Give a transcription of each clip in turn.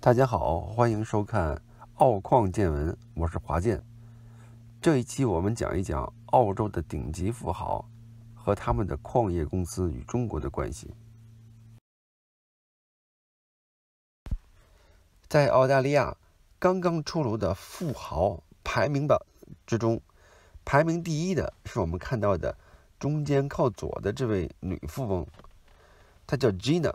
大家好，欢迎收看《澳矿见闻》，我是华健。这一期我们讲一讲澳洲的顶级富豪和他们的矿业公司与中国的关系。在澳大利亚刚刚出炉的富豪排名榜之中，排名第一的是我们看到的中间靠左的这位女富翁，她叫 Gina。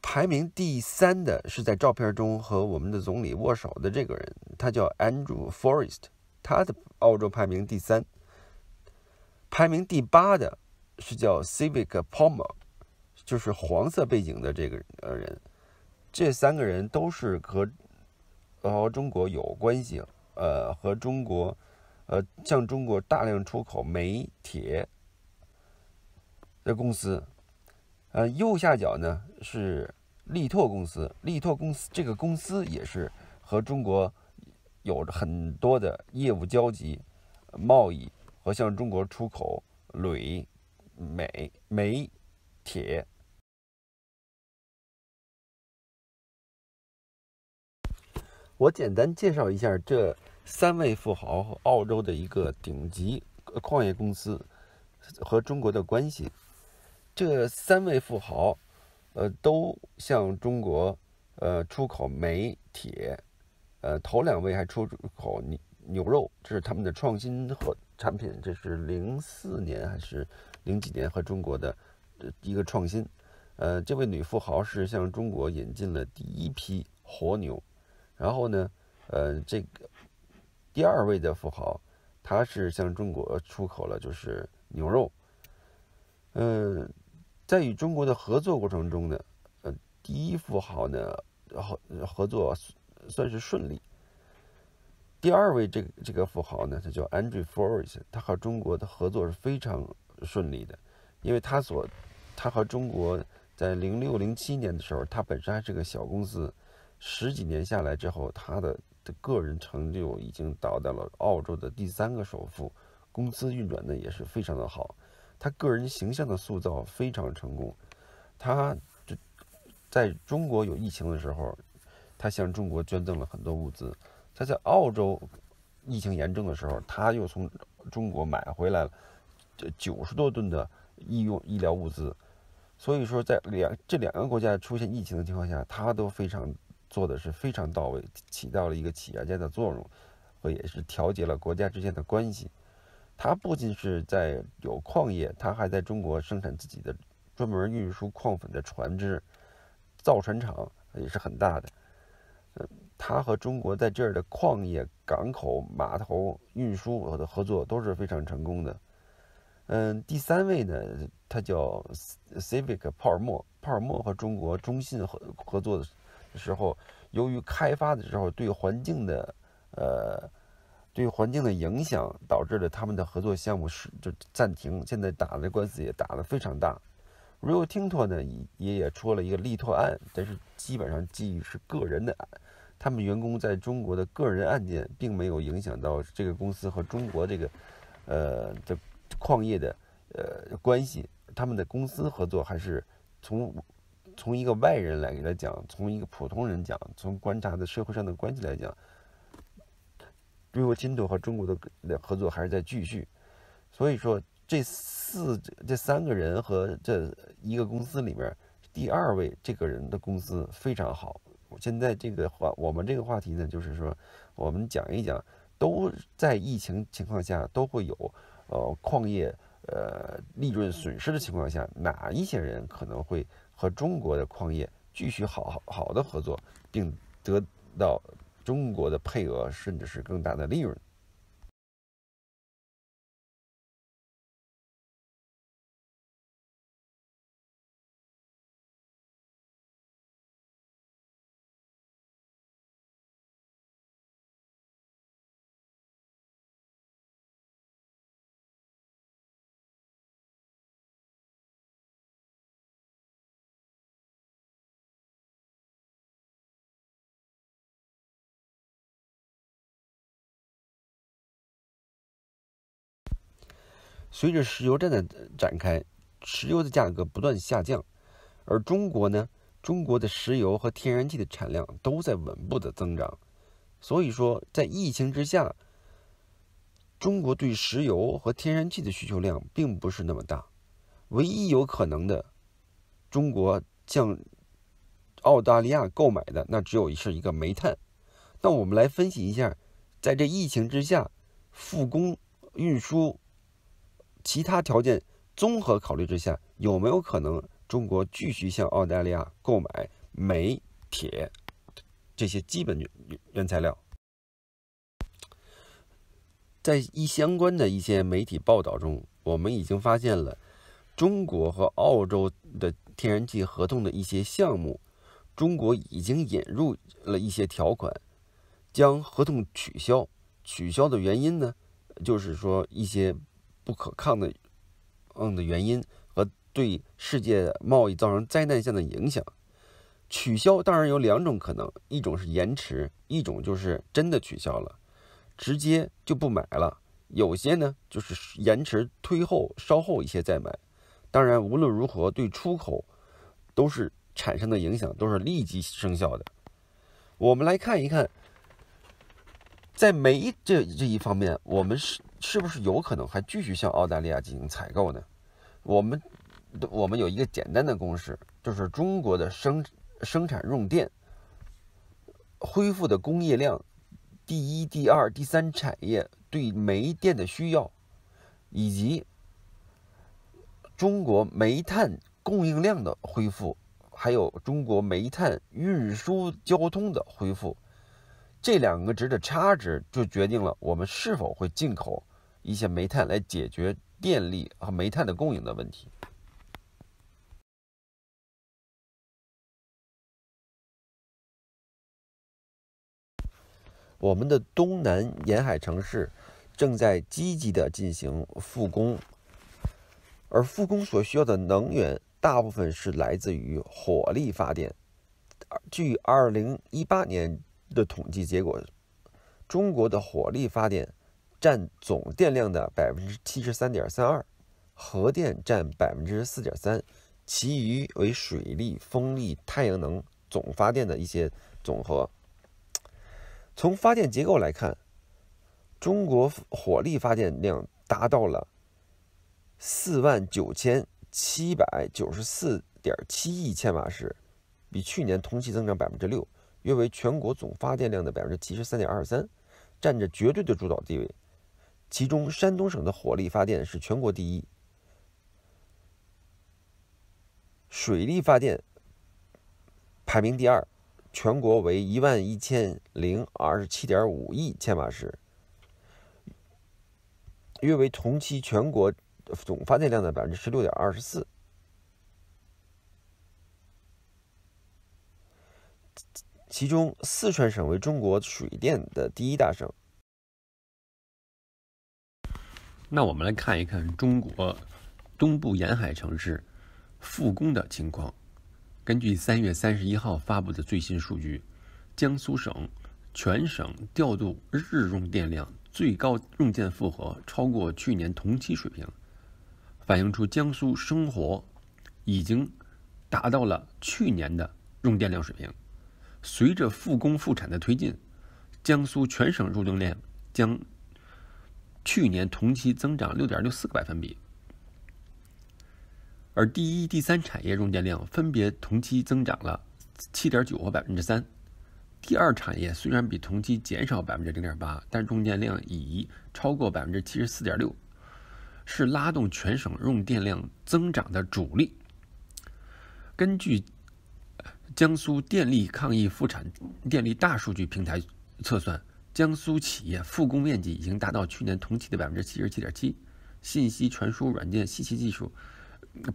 排名第三的是在照片中和我们的总理握手的这个人，他叫 Andrew Forrest，他的澳洲排名第三。排名第八的是叫 Civic Palmer，就是黄色背景的这个人。这三个人都是和和中国有关系，呃，和中国呃向中国大量出口煤铁的公司。呃，右下角呢是。力拓公司，力拓公司这个公司也是和中国有着很多的业务交集、贸易和向中国出口铝、镁、煤、铁。我简单介绍一下这三位富豪和澳洲的一个顶级矿业公司和中国的关系。这三位富豪。呃，都向中国呃出口煤铁，呃，头两位还出口牛牛肉，这是他们的创新和产品，这是零四年还是零几年和中国的一个创新。呃，这位女富豪是向中国引进了第一批活牛，然后呢，呃，这个第二位的富豪，他是向中国出口了就是牛肉，嗯。在与中国的合作过程中呢，呃，第一富豪呢合合作算是顺利。第二位这个这个富豪呢，他叫 Andrew Forrest，他和中国的合作是非常顺利的，因为他所他和中国在零六零七年的时候，他本身还是个小公司，十几年下来之后，他的的个人成就已经达到了澳洲的第三个首富，公司运转的也是非常的好。他个人形象的塑造非常成功，他这在中国有疫情的时候，他向中国捐赠了很多物资；他在澳洲疫情严重的时候，他又从中国买回来了这九十多吨的医用医疗物资。所以说，在两这两个国家出现疫情的情况下，他都非常做的是非常到位，起到了一个企业家的作用，和也是调节了国家之间的关系。他不仅是在有矿业，他还在中国生产自己的专门运输矿粉的船只，造船厂也是很大的。嗯，他和中国在这儿的矿业、港口、码头运输的合作都是非常成功的。嗯，第三位呢，他叫 Civic 泡尔默，泡尔默和中国中信合合作的时候，由于开发的时候对环境的呃。对环境的影响导致了他们的合作项目是就暂停，现在打的官司也打得非常大。Rio Tinto 呢也也出了一个力拓案，但是基本上基于是个人的案，他们员工在中国的个人案件并没有影响到这个公司和中国这个呃的矿业的呃关系。他们的公司合作还是从从一个外人来给他讲，从一个普通人讲，从观察的社会上的关系来讲。瑞欧金多和中国的合作还是在继续，所以说这四这三个人和这一个公司里面，第二位这个人的公司非常好。现在这个话，我们这个话题呢，就是说我们讲一讲，都在疫情情况下都会有呃矿业呃利润损失的情况下，哪一些人可能会和中国的矿业继续好好好的合作，并得到。中国的配额甚至是更大的利润。随着石油战的展开，石油的价格不断下降，而中国呢，中国的石油和天然气的产量都在稳步的增长，所以说在疫情之下，中国对石油和天然气的需求量并不是那么大，唯一有可能的，中国向澳大利亚购买的那只有是一个煤炭。那我们来分析一下，在这疫情之下，复工、运输、其他条件综合考虑之下，有没有可能中国继续向澳大利亚购买煤、铁这些基本原原材料？在一相关的一些媒体报道中，我们已经发现了中国和澳洲的天然气合同的一些项目，中国已经引入了一些条款。将合同取消，取消的原因呢，就是说一些不可抗的嗯的原因和对世界贸易造成灾难性的影响。取消当然有两种可能，一种是延迟，一种就是真的取消了，直接就不买了。有些呢就是延迟推后稍后一些再买。当然无论如何对出口都是产生的影响都是立即生效的。我们来看一看。在煤这这一方面，我们是是不是有可能还继续向澳大利亚进行采购呢？我们我们有一个简单的公式，就是中国的生生产用电恢复的工业量，第一、第二、第三产业对煤电的需要，以及中国煤炭供应量的恢复，还有中国煤炭运输交通的恢复。这两个值的差值就决定了我们是否会进口一些煤炭来解决电力和煤炭的供应的问题。我们的东南沿海城市正在积极的进行复工，而复工所需要的能源大部分是来自于火力发电。据二零一八年。的统计结果，中国的火力发电占总电量的百分之七十三点三二，核电占百分之四点三，其余为水力、风力、太阳能总发电的一些总和。从发电结构来看，中国火力发电量达到了四万九千七百九十四点七亿千瓦时，比去年同期增长百分之六。约为全国总发电量的百分之七十三点二三，占着绝对的主导地位。其中，山东省的火力发电是全国第一，水力发电排名第二，全国为一万一千零二十七点五亿千瓦时，约为同期全国总发电量的百分之十六点二十四。其中，四川省为中国水电的第一大省。那我们来看一看中国东部沿海城市复工的情况。根据三月三十一号发布的最新数据，江苏省全省调度日用电量最高用电负荷超过去年同期水平，反映出江苏生活已经达到了去年的用电量水平。随着复工复产的推进，江苏全省用电量将去年同期增长六点六四个百分比，而第一、第三产业用电量分别同期增长了七点九和百分之三。第二产业虽然比同期减少百分之零点八，但用电量已超过百分之七十四点六，是拉动全省用电量增长的主力。根据。江苏电力抗疫复产电力大数据平台测算，江苏企业复工面积已经达到去年同期的百分之七十七点七，信息传输软件信息技术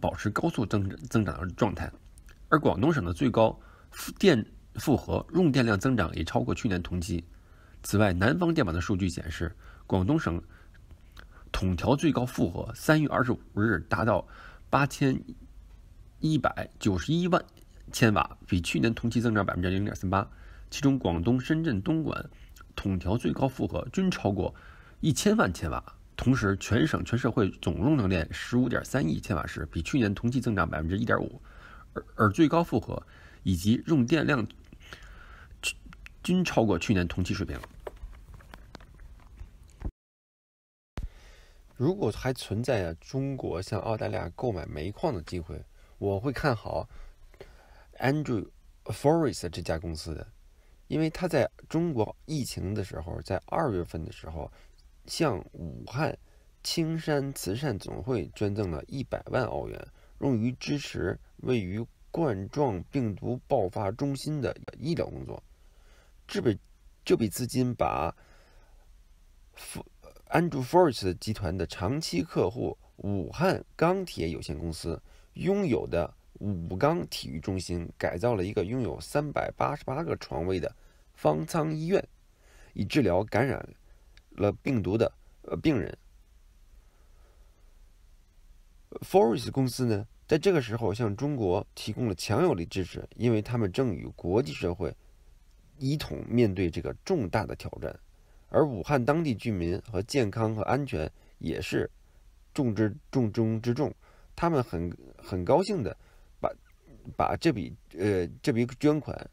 保持高速增增长的状态。而广东省的最高电负荷用电量增长也超过去年同期。此外，南方电网的数据显示，广东省统调最高负荷三月二十五日达到八千一百九十一万。千瓦比去年同期增长百分之零点三八，其中广东、深圳、东莞统调最高负荷均超过一千万千瓦。同时，全省全社会总用能量十五点三亿千瓦时，比去年同期增长百分之一点五，而而最高负荷以及用电量均超过去年同期水平。如果还存在啊中国向澳大利亚购买煤矿的机会，我会看好 Andrew Forest 这家公司的，因为他在中国疫情的时候，在二月份的时候，向武汉青山慈善总会捐赠了一百万澳元，用于支持位于冠状病毒爆发中心的医疗工作。这笔这笔资金把 Andrew Forest 集团的长期客户武汉钢铁有限公司拥有的武钢体育中心改造了一个拥有三百八十八个床位的方舱医院，以治疗感染了病毒的呃病人。Forest 公司呢，在这个时候向中国提供了强有力支持，因为他们正与国际社会一同面对这个重大的挑战。而武汉当地居民和健康和安全也是重之重中之重，他们很很高兴的把这笔呃这笔捐款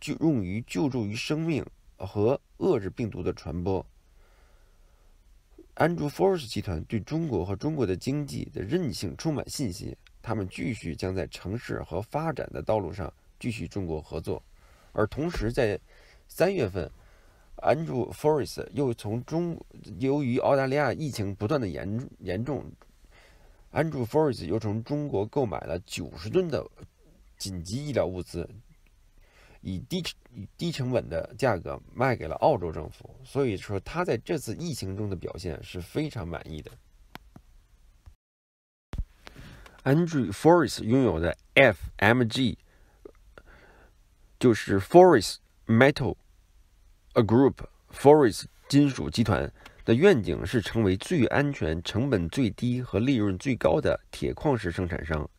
就用于救助于生命和遏制病毒的传播。Andrew Force 集团对中国和中国的经济的韧性充满信心，他们继续将在城市和发展的道路上继续中国合作，而同时在三月份。Andrew Force 又从中，由于澳大利亚疫情不断的严严重，Andrew Forest 又从中国购买了九十吨的紧急医疗物资，以低以低成本的价格卖给了澳洲政府。所以说，他在这次疫情中的表现是非常满意的。Andrew Forest 拥有的 FMG 就是 Forest Metal。A Group Forest 金属集团的愿景是成为最安全、成本最低和利润最高的铁矿石生产商。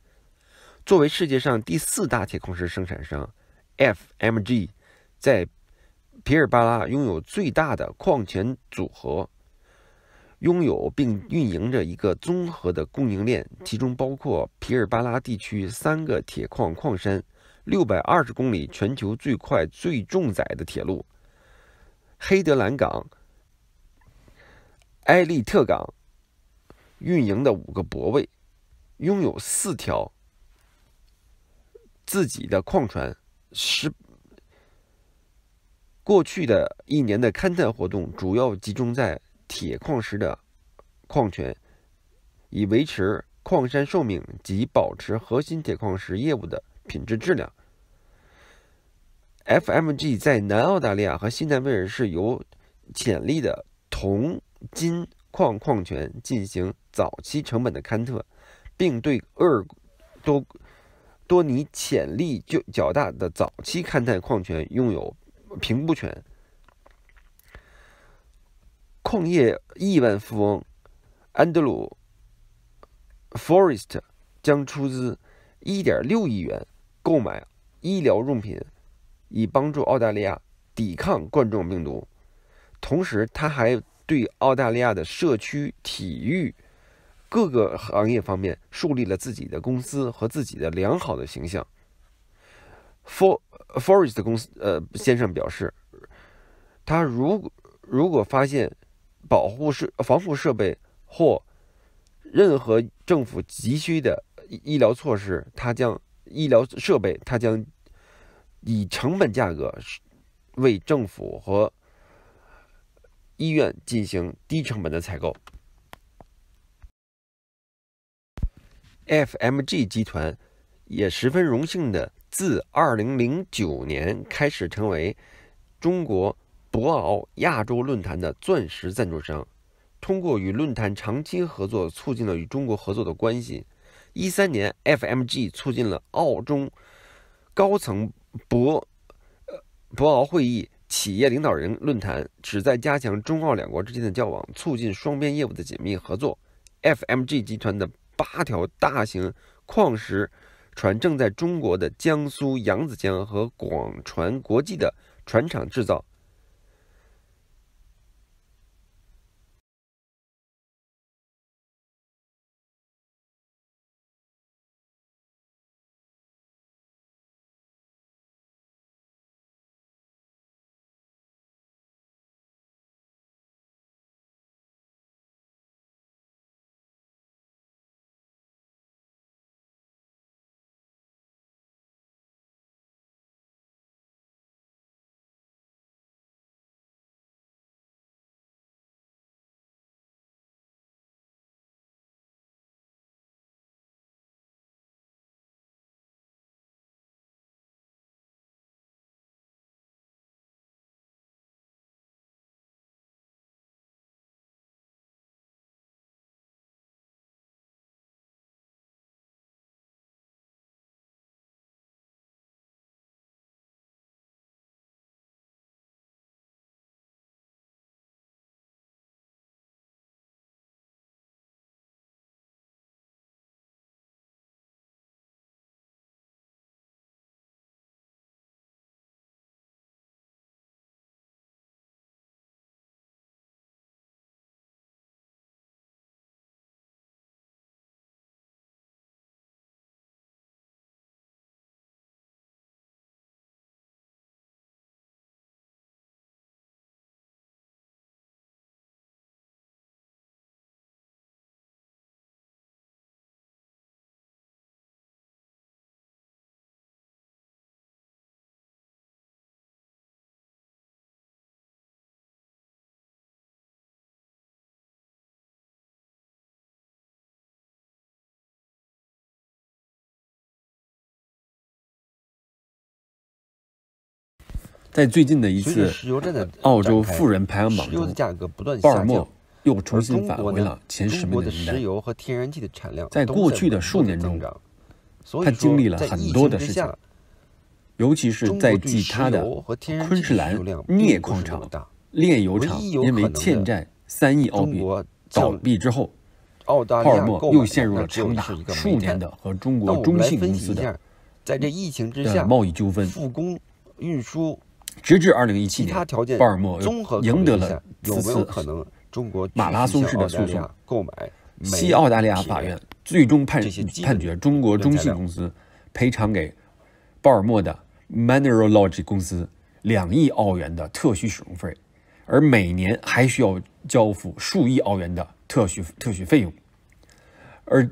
作为世界上第四大铁矿石生产商，FMG 在皮尔巴拉拥有最大的矿权组合，拥有并运营着一个综合的供应链，其中包括皮尔巴拉地区三个铁矿矿山、六百二十公里全球最快最重载的铁路。黑德兰港、埃利特港运营的五个泊位，拥有四条自己的矿船。十过去的一年的勘探活动主要集中在铁矿石的矿权，以维持矿山寿命及保持核心铁矿石业务的品质质量。FMG 在南澳大利亚和新南威尔士有潜力的铜、金矿矿权进行早期成本的勘测，并对鄂尔多多尼潜力就较大的早期勘探矿权拥有评估权。矿业亿万富翁安德鲁· Forest 将出资1.6亿元购买医疗用品。以帮助澳大利亚抵抗冠状病毒，同时他还对澳大利亚的社区、体育各个行业方面树立了自己的公司和自己的良好的形象。For Forest 公司呃先生表示，他如如果发现保护设防护设备或任何政府急需的医疗措施，他将医疗设备他将。以成本价格为政府和医院进行低成本的采购。FMG 集团也十分荣幸的自2009年开始成为中国博鳌亚洲论坛的钻石赞助商，通过与论坛长期合作，促进了与中国合作的关系。一三年，FMG 促进了澳中高层。博呃博鳌会议企业领导人论坛旨在加强中澳两国之间的交往，促进双边业务的紧密合作。FMG 集团的八条大型矿石船正在中国的江苏扬子江和广船国际的船厂制造。在最近的一次澳洲富人排行榜石油的中，价格不断鲍尔默下降，又重新返回了前十名的名单。石油和天然气的产量在过去的数年中他经历了很多的事情尤其是在继他的昆士兰镍矿场。炼油厂因为欠债三亿澳币倒闭之后，澳大利鲍尔默亚又陷入了长达数年的和中国中信公司的在这疫情之的下，贸易纠纷，复工、运输直至二零一七年，条件鲍尔默综合赢得了此次没有可能中国马拉松式的诉讼购买西澳大利亚法院最终判判决中国中信公司赔偿给鲍尔默的 Mineralogy 公司两亿澳元的特许使用费，而每年还需要交付数亿澳元的特许特许费用。而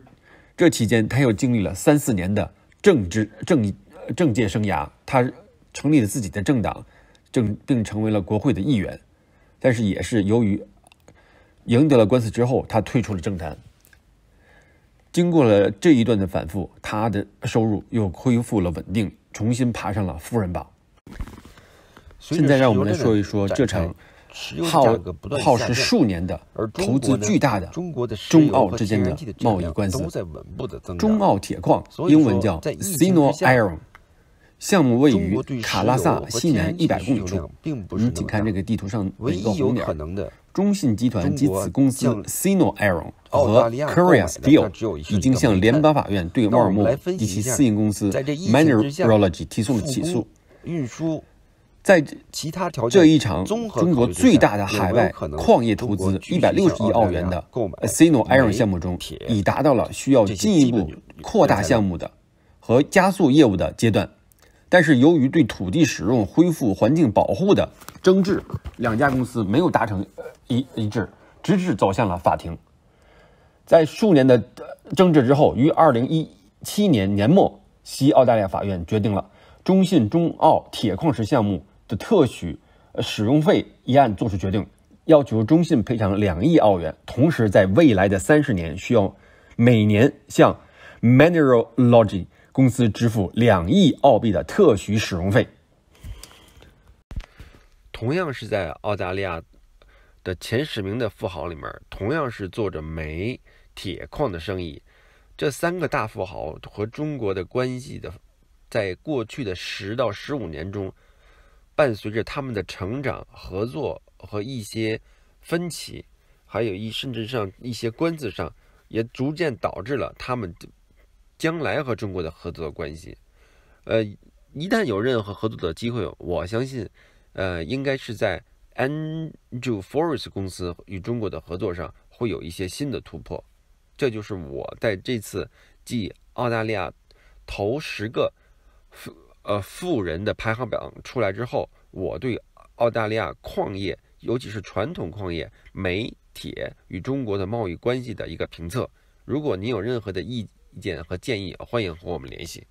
这期间，他又经历了三四年的政治政呃政界生涯，他成立了自己的政党，政并成为了国会的议员，但是也是由于赢得了官司之后，他退出了政坛。经过了这一段的反复，他的收入又恢复了稳定，重新爬上了富人榜。现在让我们来说一说这场耗耗时数年的而投资巨大的中国的中澳之间的贸易关系都在稳步的增长。中澳铁矿英文叫 Sino Iron，项目位于卡拉萨西南一百公里处你那么大请看这个地图上唯一有红点中信集团及子公司向 Sino Iron 和 Korea Steel 已经向联邦法院对那沃尔默及其私营公司 Mineralogy 提送了起诉。运输在这其他条件这一场中国最大的海外矿业投资一百六十亿澳元的 Sino Iron 项目中，已达到了需要进一步扩大项目的和加速业务的阶段。但是由于对土地使用恢复环境保护的争执，两家公司没有达成一一致，直至走向了法庭。在数年的争执之后，于二零一七年年末，西澳大利亚法院决定了中信中澳铁矿石项目的特许使用费一案作出决定，要求中信赔偿两亿澳元，同时在未来的三十年需要每年向 Mineralogy 公司支付两亿澳币的特许使用费。同样是在澳大利亚的前十名的富豪里面，同样是做着煤、铁矿的生意。这三个大富豪和中国的关系的，在过去的十到十五年中，伴随着他们的成长、合作和一些分歧，还有一甚至上一些官司上，也逐渐导致了他们将来和中国的合作关系。呃，一旦有任何合作的机会，我相信。呃，应该是在 Andrew Forest 公司与中国的合作上会有一些新的突破。这就是我在这次继澳大利亚头十个富呃富人的排行榜出来之后，我对澳大利亚矿业，尤其是传统矿业煤、铁与中国的贸易关系的一个评测。如果您有任何的意意见和建议，欢迎和我们联系。